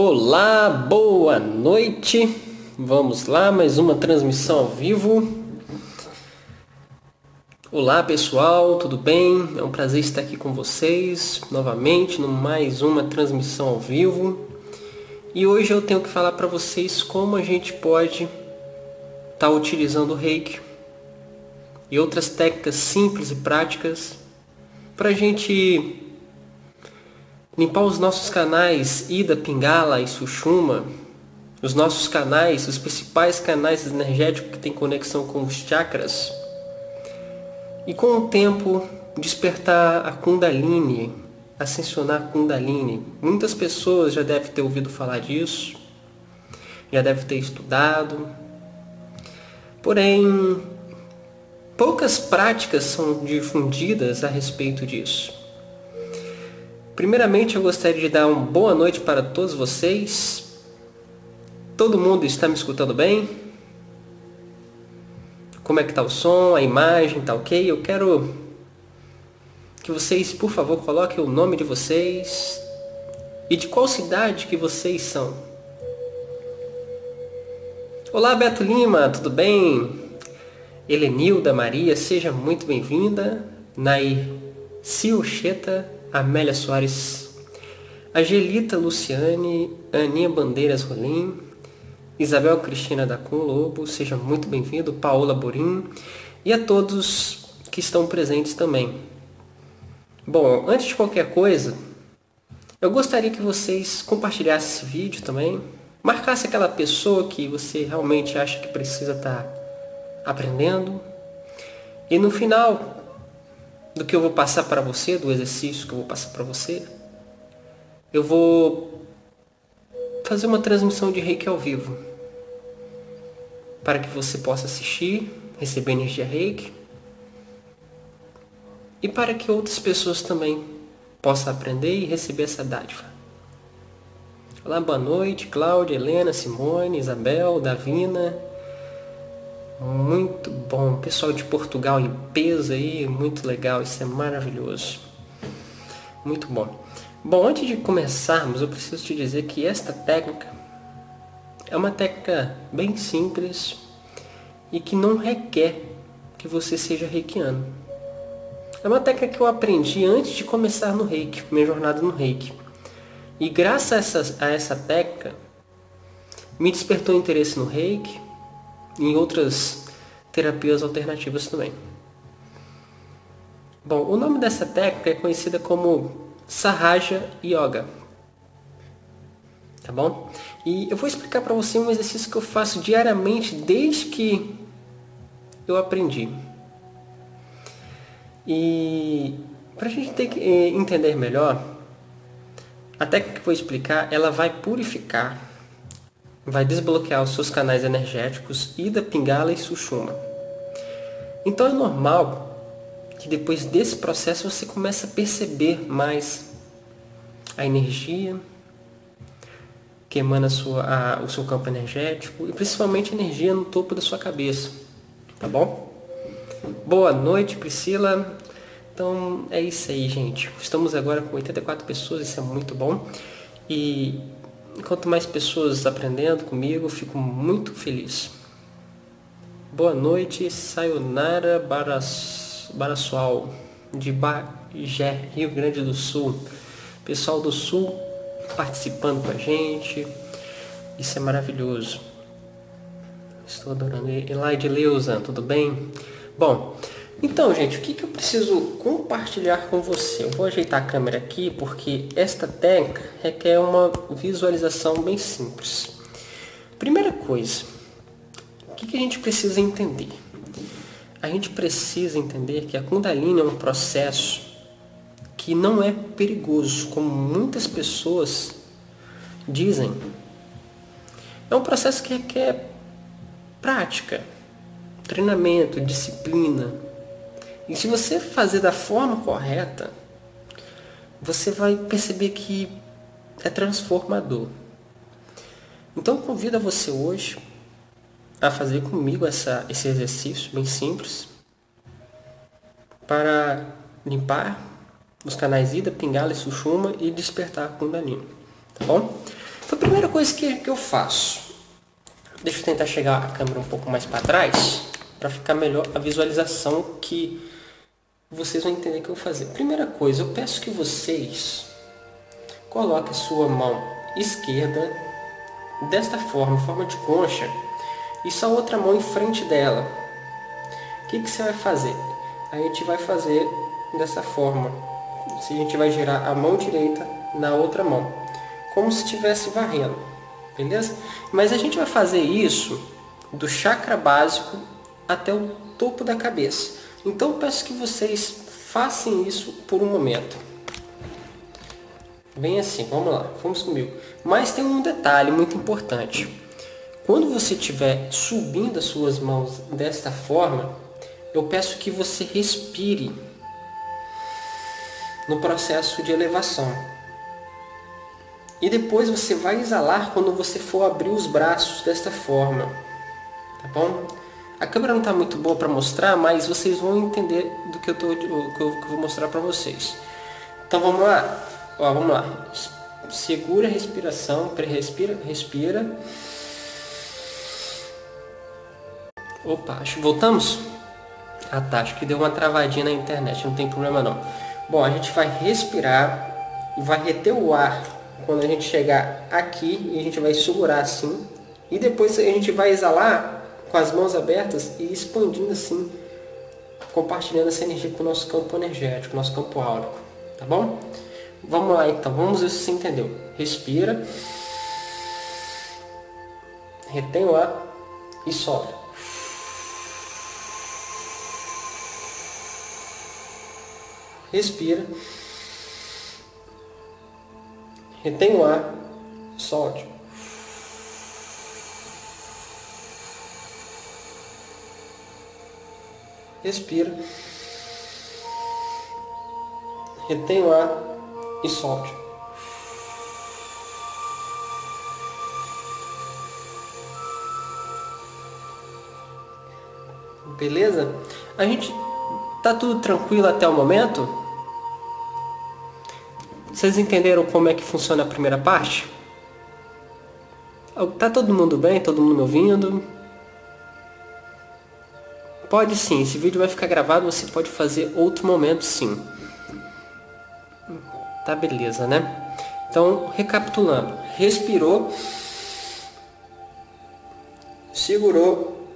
Olá, boa noite. Vamos lá, mais uma transmissão ao vivo. Olá pessoal, tudo bem? É um prazer estar aqui com vocês novamente no mais uma transmissão ao vivo. E hoje eu tenho que falar para vocês como a gente pode estar tá utilizando o Reiki e outras técnicas simples e práticas para a gente limpar os nossos canais Ida, Pingala e Sushuma, os nossos canais, os principais canais energéticos que têm conexão com os chakras, e com o tempo despertar a Kundalini, ascensionar a Kundalini. Muitas pessoas já devem ter ouvido falar disso, já devem ter estudado, porém poucas práticas são difundidas a respeito disso. Primeiramente, eu gostaria de dar uma boa noite para todos vocês. Todo mundo está me escutando bem? Como é que está o som, a imagem, tá ok? Eu quero que vocês, por favor, coloquem o nome de vocês e de qual cidade que vocês são. Olá, Beto Lima, tudo bem? Helenilda Maria, seja muito bem-vinda. Nai Silcheta, Amélia Soares, Angelita Luciane, Aninha Bandeiras Rolim, Isabel Cristina Dacun Lobo, seja muito bem-vindo, Paola Borim e a todos que estão presentes também. Bom, antes de qualquer coisa, eu gostaria que vocês compartilhassem esse vídeo também, marcasse aquela pessoa que você realmente acha que precisa estar aprendendo. E no final, do que eu vou passar para você, do exercício que eu vou passar para você, eu vou fazer uma transmissão de reiki ao vivo. Para que você possa assistir, receber energia reiki. E para que outras pessoas também possam aprender e receber essa dádiva. Olá, boa noite, Cláudia, Helena, Simone, Isabel, Davina, muito bom. Pessoal de Portugal em peso aí, muito legal. Isso é maravilhoso. Muito bom. Bom, antes de começarmos, eu preciso te dizer que esta técnica é uma técnica bem simples e que não requer que você seja reikiano. É uma técnica que eu aprendi antes de começar no reiki, minha jornada no reiki. E graças a essa, a essa técnica, me despertou interesse no reiki, em outras terapias alternativas também. Bom, o nome dessa técnica é conhecida como Sahaja Yoga. Tá bom? E eu vou explicar para você um exercício que eu faço diariamente desde que eu aprendi. E para a gente ter que eh, entender melhor, a técnica que eu vou explicar, ela vai purificar vai desbloquear os seus canais energéticos Ida, Pingala e Sushuma. Então é normal que depois desse processo você comece a perceber mais a energia que emana sua, a, o seu campo energético e principalmente a energia no topo da sua cabeça. Tá bom? Boa noite, Priscila. Então é isso aí, gente. Estamos agora com 84 pessoas, isso é muito bom. E Quanto mais pessoas aprendendo comigo, eu fico muito feliz. Boa noite, Sayonara Baras, Barassual, de Bagé, Rio Grande do Sul. Pessoal do Sul participando com a gente. Isso é maravilhoso. Estou adorando. Elaide Leusa, tudo bem? Bom, então, gente, o que, que eu preciso compartilhar com você? Eu vou ajeitar a câmera aqui porque esta técnica requer uma visualização bem simples. Primeira coisa, o que, que a gente precisa entender? A gente precisa entender que a Kundalini é um processo que não é perigoso, como muitas pessoas dizem. É um processo que requer prática, treinamento, disciplina, e se você fazer da forma correta, você vai perceber que é transformador. Então convido você hoje a fazer comigo essa, esse exercício bem simples para limpar os canais Ida, Pingala e Sushuma e despertar a Kundalini. Tá bom? Então, a primeira coisa que, que eu faço, deixa eu tentar chegar a câmera um pouco mais para trás, para ficar melhor a visualização que vocês vão entender que eu vou fazer. Primeira coisa, eu peço que vocês coloquem sua mão esquerda desta forma, forma de concha, e só outra mão em frente dela. O que, que você vai fazer? A gente vai fazer dessa forma. Se a gente vai girar a mão direita na outra mão, como se estivesse varrendo, beleza? Mas a gente vai fazer isso do chakra básico até o topo da cabeça. Então peço que vocês façam isso por um momento. Bem assim, vamos lá, vamos comigo. Mas tem um detalhe muito importante. Quando você estiver subindo as suas mãos desta forma, eu peço que você respire no processo de elevação. E depois você vai exalar quando você for abrir os braços desta forma. Tá bom? A câmera não está muito boa para mostrar, mas vocês vão entender do que eu, tô, que eu, que eu vou mostrar para vocês. Então vamos lá. Ó, vamos lá. Segura a respiração, respira, respira. Opa, voltamos? Ah tá, acho que deu uma travadinha na internet, não tem problema não. Bom, a gente vai respirar vai reter o ar quando a gente chegar aqui e a gente vai segurar assim. E depois a gente vai exalar com as mãos abertas e expandindo assim, compartilhando essa energia com o nosso campo energético, nosso campo áurico, tá bom? Vamos lá então, vamos ver se você entendeu. Respira, retém o ar e solta. Respira, retém o ar, solte. Respira. Retém o ar e solte. Beleza? A gente tá tudo tranquilo até o momento? Vocês entenderam como é que funciona a primeira parte? Tá todo mundo bem? Todo mundo me ouvindo? Pode sim, esse vídeo vai ficar gravado, você pode fazer outro momento sim. Tá beleza, né? Então, recapitulando. Respirou. Segurou.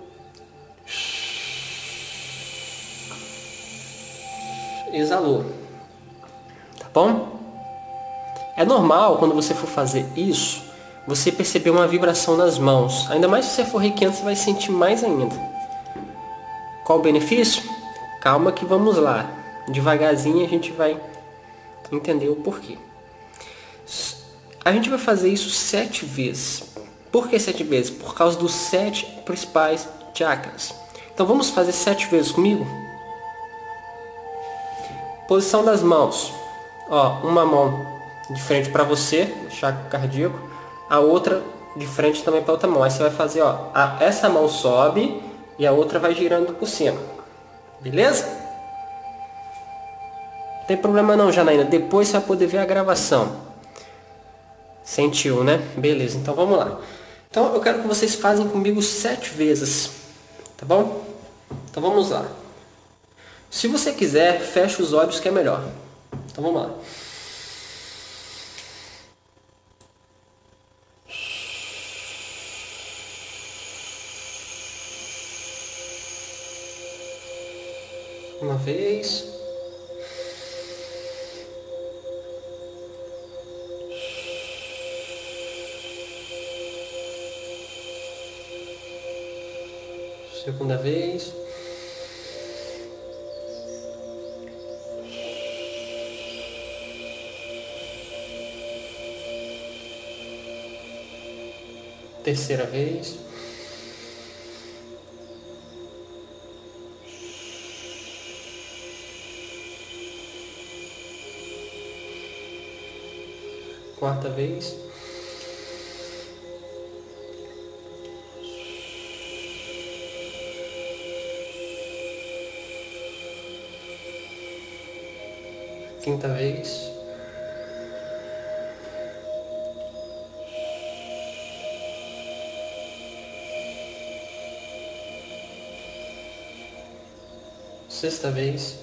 Exalou. Tá bom? É normal quando você for fazer isso, você perceber uma vibração nas mãos. Ainda mais se você for reikiano, você vai sentir mais ainda. Qual o benefício? Calma que vamos lá. Devagarzinho a gente vai entender o porquê. A gente vai fazer isso sete vezes. Por que sete vezes? Por causa dos sete principais chakras. Então vamos fazer sete vezes comigo? Posição das mãos. Ó, uma mão de frente para você, chakra cardíaco, a outra de frente também para outra mão. Aí você vai fazer, ó, a, essa mão sobe e a outra vai girando por cima. Beleza? Não tem problema não, Janaína. Depois você vai poder ver a gravação. Sentiu, né? Beleza, então vamos lá. Então eu quero que vocês façam comigo sete vezes. Tá bom? Então vamos lá. Se você quiser, fecha os olhos que é melhor. Então vamos lá. Uma vez. Segunda vez. Terceira vez. quarta vez. Quinta vez. Sexta vez.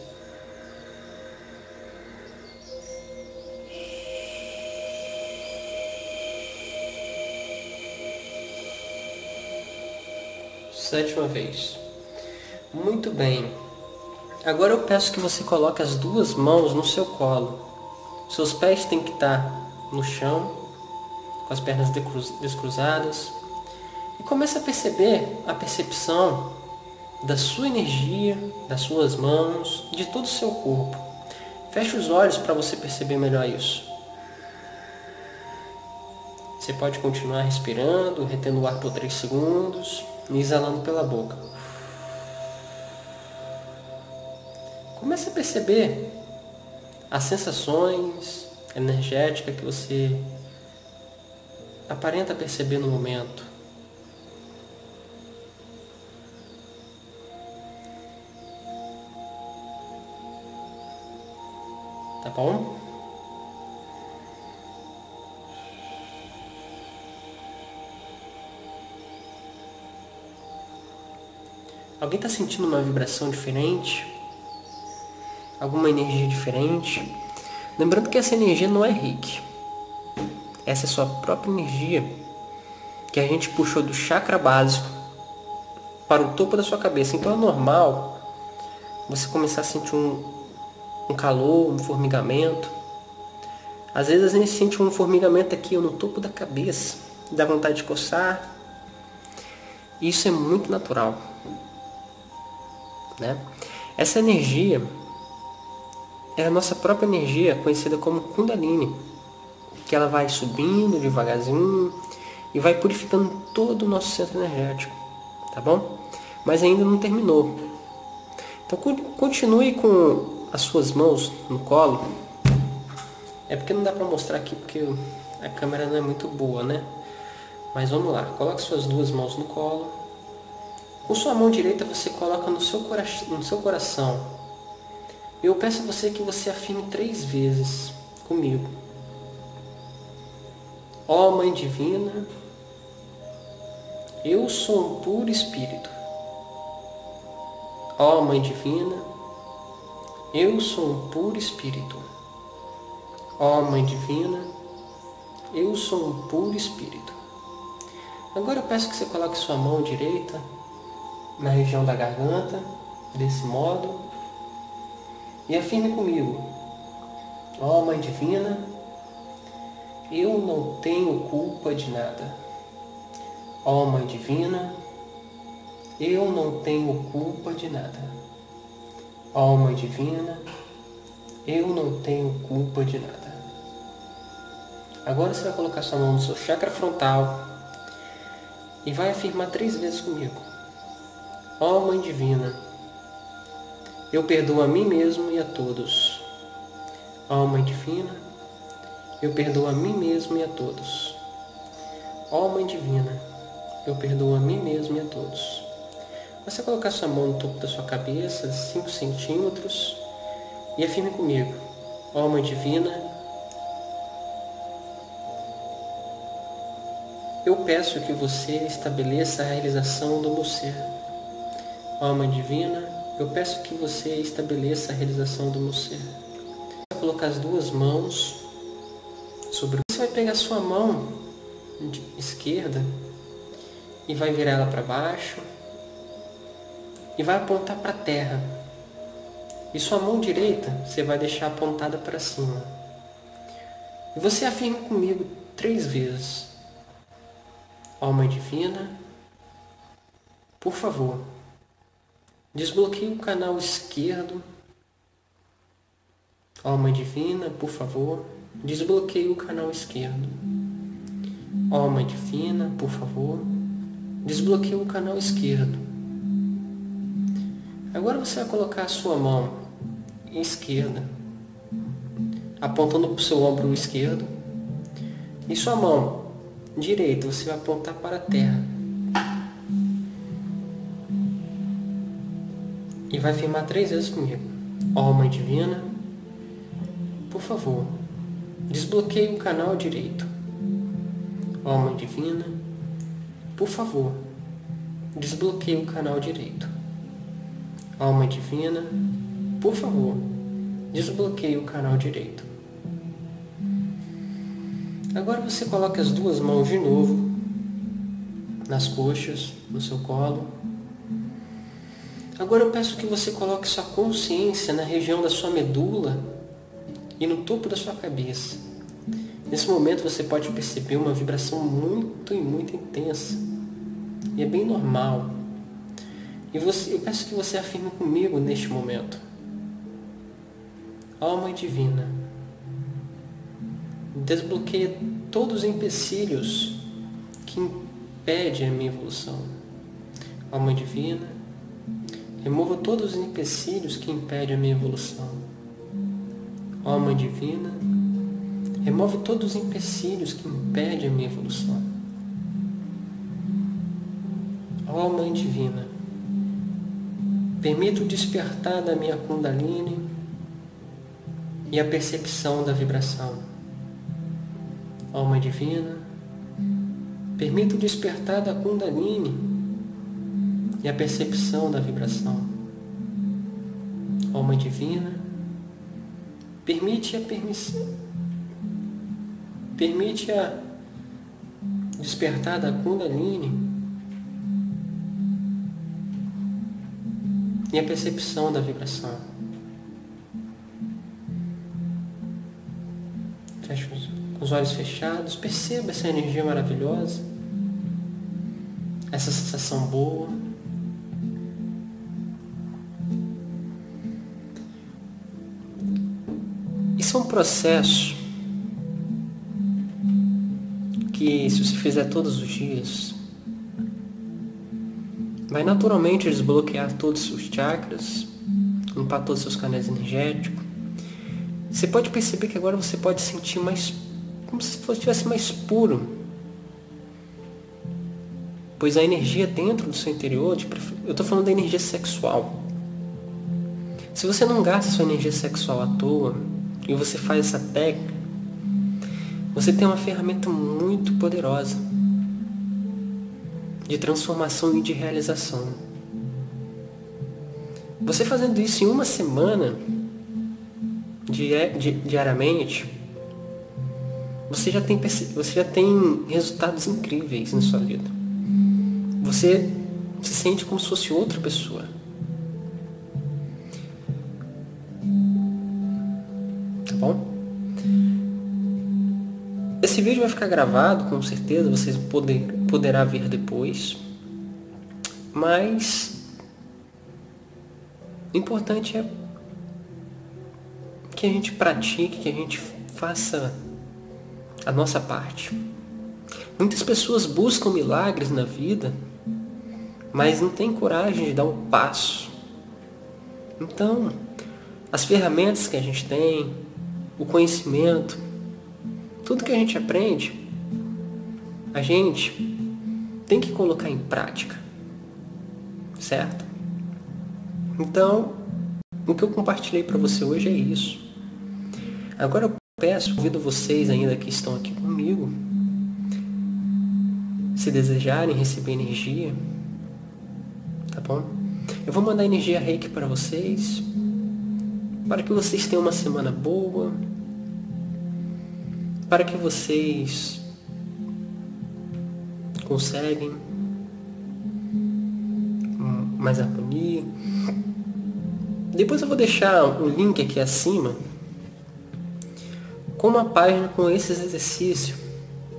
Sétima vez. Muito bem. Agora eu peço que você coloque as duas mãos no seu colo. Seus pés têm que estar no chão, com as pernas descruzadas. E comece a perceber a percepção da sua energia, das suas mãos, de todo o seu corpo. Feche os olhos para você perceber melhor isso. Você pode continuar respirando, retendo o ar por 3 segundos exalando pela boca. Comece a perceber as sensações energéticas que você aparenta perceber no momento. Tá bom? Alguém está sentindo uma vibração diferente? Alguma energia diferente? Lembrando que essa energia não é reiki. Essa é sua própria energia que a gente puxou do chakra básico para o topo da sua cabeça. Então é normal você começar a sentir um, um calor, um formigamento. Às vezes a gente sente um formigamento aqui no topo da cabeça, dá vontade de coçar. Isso é muito natural. Né? Essa energia é a nossa própria energia, conhecida como Kundalini, que ela vai subindo devagarzinho e vai purificando todo o nosso centro energético, tá bom? Mas ainda não terminou. Então continue com as suas mãos no colo. É porque não dá para mostrar aqui porque a câmera não é muito boa, né? Mas vamos lá, coloque suas duas mãos no colo. Com sua mão direita você coloca no seu, cora no seu coração. Eu peço a você que você afirme três vezes comigo. Ó oh, Mãe Divina, eu sou um puro Espírito. Ó oh, Mãe Divina, eu sou um puro Espírito. Ó oh, Mãe Divina, eu sou um puro Espírito. Agora eu peço que você coloque sua mão direita na região da garganta, desse modo, e afirme comigo: Ó oh, Mãe Divina, eu não tenho culpa de nada. Ó oh, Mãe Divina, eu não tenho culpa de nada. Ó oh, Mãe Divina, eu não tenho culpa de nada. Agora você vai colocar sua mão no seu chakra frontal e vai afirmar três vezes comigo. Ó Mãe Divina, eu perdoo a mim mesmo e a todos. Ó Mãe Divina, eu perdoo a mim mesmo e a todos. Ó Mãe Divina, eu perdoo a mim mesmo e a todos. Você colocar sua mão no topo da sua cabeça, 5 centímetros, e afirme comigo. Ó Mãe Divina, eu peço que você estabeleça a realização do meu ser. Mãe Divina, eu peço que você estabeleça a realização do meu ser. Vou colocar as duas mãos sobre. Você vai pegar sua mão esquerda e vai virar ela para baixo e vai apontar para a terra. E sua mão direita você vai deixar apontada para cima. E você afirma comigo três vezes. Mãe Divina, por favor, Desbloqueie o canal esquerdo. Ó Mãe Divina, por favor, desbloqueie o canal esquerdo. Ó Mãe Divina, por favor, desbloqueie o canal esquerdo. Agora você vai colocar a sua mão esquerda, apontando para o seu ombro esquerdo, e sua mão direita você vai apontar para a terra. Vai afirmar três vezes comigo. Ó oh, Mãe Divina, por favor, desbloqueie o canal direito. Ó oh, Mãe Divina, por favor, desbloqueie o canal direito. Alma divina, por favor, desbloqueie o canal direito. Agora você coloca as duas mãos de novo nas coxas, no seu colo. Agora eu peço que você coloque sua consciência na região da sua medula e no topo da sua cabeça. Nesse momento você pode perceber uma vibração muito e muito intensa. E é bem normal. E você, eu peço que você afirme comigo neste momento. Alma divina, desbloqueia todos os empecilhos que impedem a minha evolução. Alma divina, remova todos os empecilhos que impedem a minha evolução. Alma divina, remove todos os empecilhos que impedem a minha evolução. Ó Mãe Divina, permita o despertar da minha Kundalini e a percepção da vibração. Ó Mãe Divina, permita o despertar da Kundalini e a percepção da vibração. Mãe Divina, permite a permissão, permite a despertar da Kundalini e a percepção da vibração. Feche os olhos fechados, perceba essa energia maravilhosa, essa sensação boa. Processo que, se você fizer todos os dias, vai naturalmente desbloquear todos os chakras, limpar todos os seus canais energéticos. Você pode perceber que agora você pode sentir mais, como se estivesse mais puro. Pois a energia dentro do seu interior, eu estou falando da energia sexual. Se você não gasta sua energia sexual à toa e você faz essa técnica, você tem uma ferramenta muito poderosa de transformação e de realização. Você fazendo isso em uma semana, di diariamente, você já, tem, você já tem resultados incríveis na sua vida. Você se sente como se fosse outra pessoa. Bom? Esse vídeo vai ficar gravado, com certeza, vocês poder, poderá ver depois. Mas o importante é que a gente pratique, que a gente faça a nossa parte. Muitas pessoas buscam milagres na vida, mas não têm coragem de dar um passo. Então, as ferramentas que a gente tem, o conhecimento, tudo que a gente aprende, a gente tem que colocar em prática. Certo? Então, o que eu compartilhei para você hoje é isso. Agora eu peço, convido vocês ainda que estão aqui comigo, se desejarem receber energia, tá bom? Eu vou mandar energia reiki para vocês, para que vocês tenham uma semana boa, para que vocês conseguem mais harmonia. Depois eu vou deixar um link aqui acima com uma página com esses exercícios.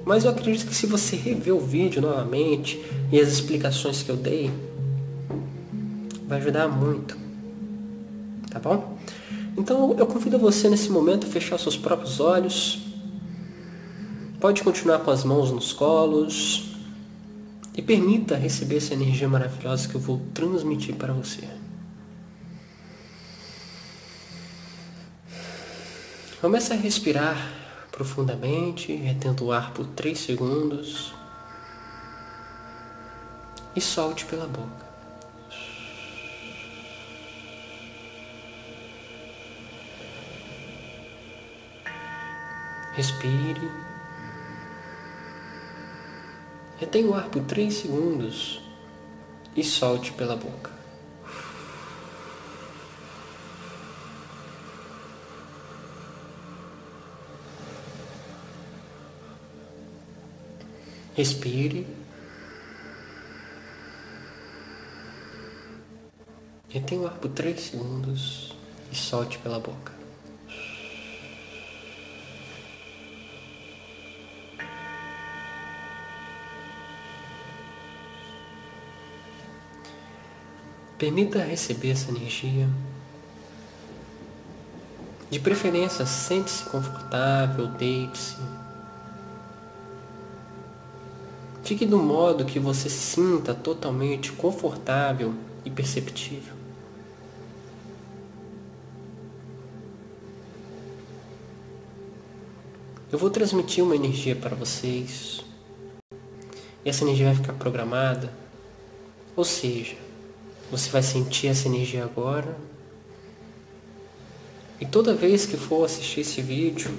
Mas eu acredito que se você rever o vídeo novamente e as explicações que eu dei, vai ajudar muito. Tá bom? Então eu convido você nesse momento a fechar seus próprios olhos Pode continuar com as mãos nos colos e permita receber essa energia maravilhosa que eu vou transmitir para você. Comece a respirar profundamente, retendo o ar por 3 segundos e solte pela boca. Respire. Retém o ar por 3 segundos e solte pela boca. Respire. Retém o ar por 3 segundos e solte pela boca. Permita receber essa energia. De preferência, sente-se confortável, deite-se. Fique do modo que você sinta totalmente confortável e perceptível. Eu vou transmitir uma energia para vocês. E essa energia vai ficar programada. Ou seja, você vai sentir essa energia agora. E toda vez que for assistir esse vídeo,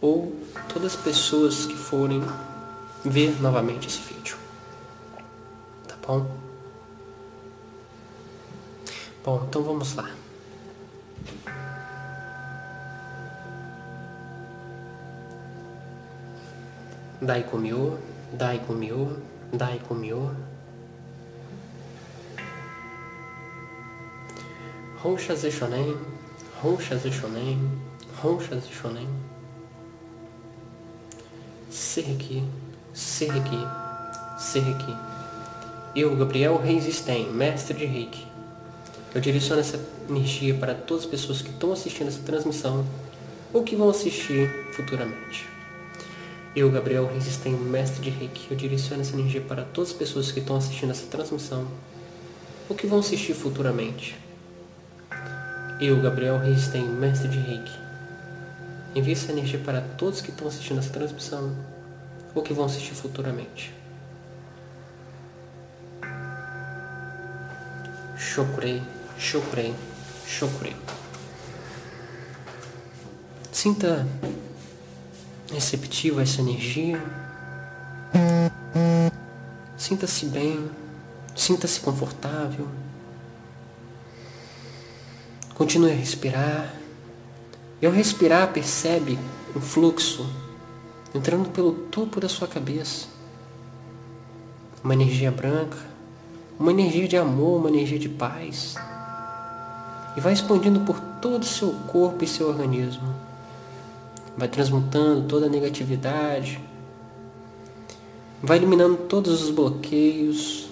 ou todas as pessoas que forem ver novamente esse vídeo. Tá bom? Bom, então vamos lá. Dai comigo, dai comigo, dai Roncha Zeshonen, Roncha Zeshonen, Roncha Zeshonen. Serrequi, Serrequi, Serrequi. Eu, Gabriel Reis Stein, mestre de Reiki. Eu direciono essa energia para todas as pessoas que estão assistindo essa transmissão ou que vão assistir futuramente. Eu, Gabriel Reis Stein, mestre de Reiki, eu direciono essa energia para todas as pessoas que estão assistindo essa transmissão ou que vão assistir futuramente. Eu, Gabriel Reisten, mestre de Reiki, envio essa energia para todos que estão assistindo essa transmissão ou que vão assistir futuramente. Chokurei, chokurei, chokurei. Sinta receptivo a essa energia. Sinta-se bem, sinta-se confortável. Continue a respirar. E ao respirar, percebe um fluxo entrando pelo topo da sua cabeça. Uma energia branca, uma energia de amor, uma energia de paz. E vai expandindo por todo o seu corpo e seu organismo. Vai transmutando toda a negatividade. Vai eliminando todos os bloqueios.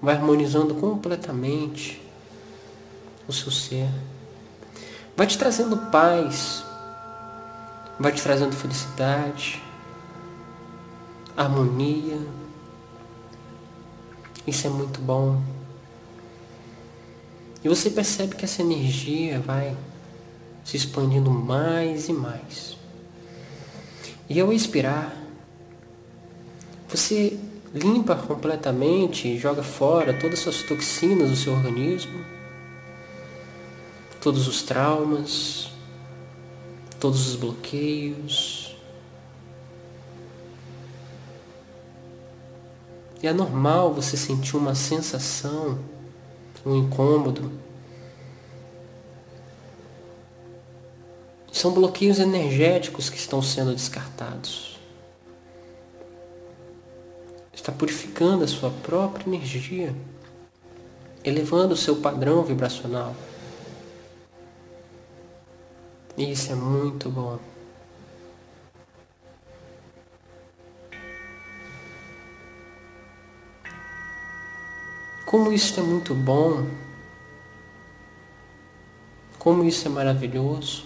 Vai harmonizando completamente o seu ser. Vai te trazendo paz, vai te trazendo felicidade, harmonia. Isso é muito bom. E você percebe que essa energia vai se expandindo mais e mais. E ao expirar, você limpa completamente, joga fora todas as toxinas do seu organismo todos os traumas, todos os bloqueios. E é normal você sentir uma sensação, um incômodo. São bloqueios energéticos que estão sendo descartados. Está purificando a sua própria energia, elevando o seu padrão vibracional. Isso é muito bom. Como isso é muito bom. Como isso é maravilhoso.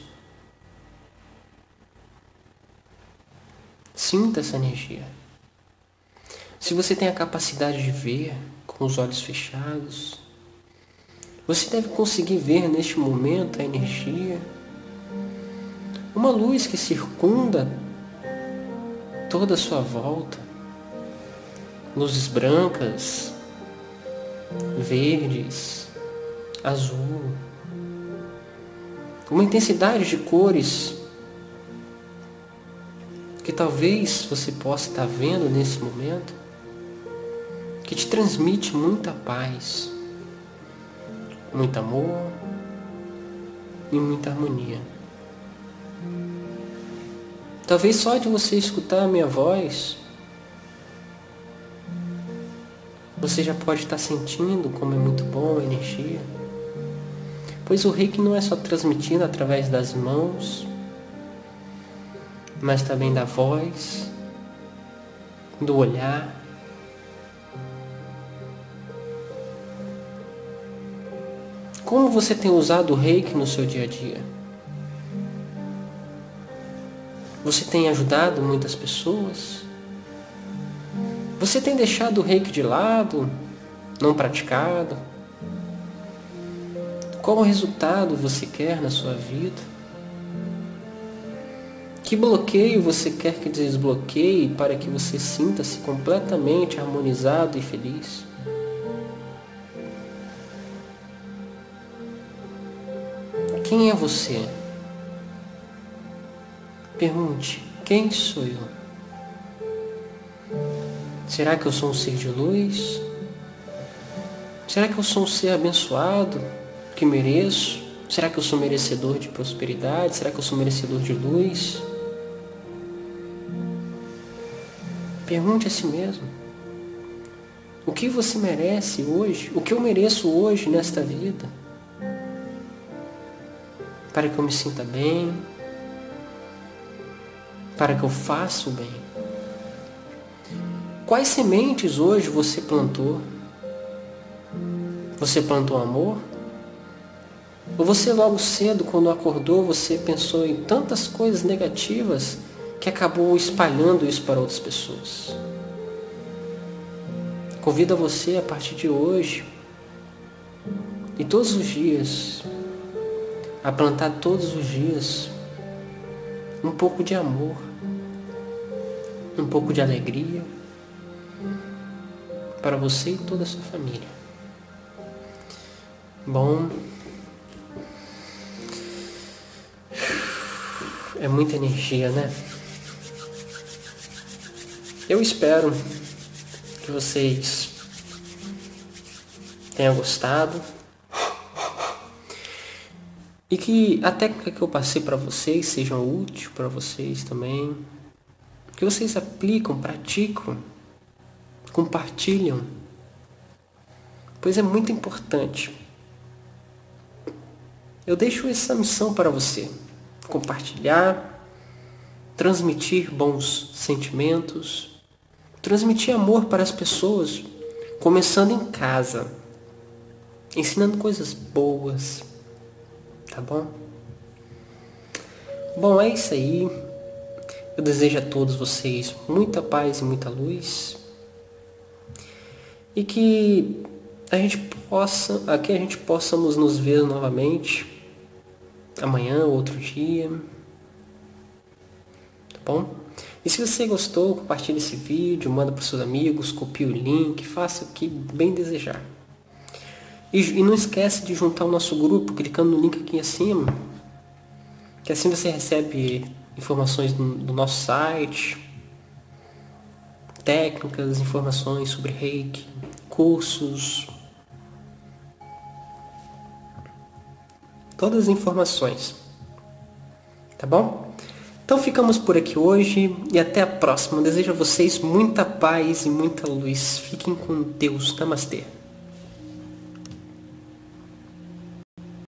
Sinta essa energia. Se você tem a capacidade de ver com os olhos fechados, você deve conseguir ver neste momento a energia uma luz que circunda toda a sua volta, luzes brancas, verdes, azul, uma intensidade de cores que talvez você possa estar vendo nesse momento, que te transmite muita paz, muito amor e muita harmonia. Talvez só de você escutar a minha voz, você já pode estar sentindo como é muito bom a energia. Pois o reiki não é só transmitido através das mãos, mas também da voz, do olhar. Como você tem usado o reiki no seu dia a dia? Você tem ajudado muitas pessoas? Você tem deixado o reiki de lado, não praticado? Qual resultado você quer na sua vida? Que bloqueio você quer que desbloqueie para que você sinta-se completamente harmonizado e feliz? Quem é você? Pergunte: quem sou eu? Será que eu sou um ser de luz? Será que eu sou um ser abençoado que mereço? Será que eu sou merecedor de prosperidade? Será que eu sou merecedor de luz? Pergunte a si mesmo. O que você merece hoje? O que eu mereço hoje nesta vida? Para que eu me sinta bem, para que eu faça o bem. Quais sementes hoje você plantou? Você plantou amor? Ou você logo cedo, quando acordou, você pensou em tantas coisas negativas que acabou espalhando isso para outras pessoas? Convido você a partir de hoje e todos os dias a plantar todos os dias um pouco de amor, um pouco de alegria para você e toda a sua família. Bom, é muita energia, né? Eu espero que vocês tenham gostado e que a técnica que eu passei para vocês seja útil para vocês também. Que vocês aplicam, praticam, compartilham. Pois é muito importante. Eu deixo essa missão para você. Compartilhar, transmitir bons sentimentos, transmitir amor para as pessoas, começando em casa, ensinando coisas boas, tá bom? Bom, é isso aí. Eu desejo a todos vocês muita paz e muita luz. E que a gente possa, aqui a gente possamos nos ver novamente amanhã, outro dia. Tá bom? E se você gostou, compartilhe esse vídeo, manda para seus amigos, copie o link, faça o que bem desejar. E, e não esquece de juntar o nosso grupo clicando no link aqui acima. Que assim você recebe informações do, nosso site, técnicas, informações sobre reiki, cursos, todas as informações. Tá bom? Então ficamos por aqui hoje e até a próxima. Desejo a vocês muita paz e muita luz. Fiquem com Deus. Namastê.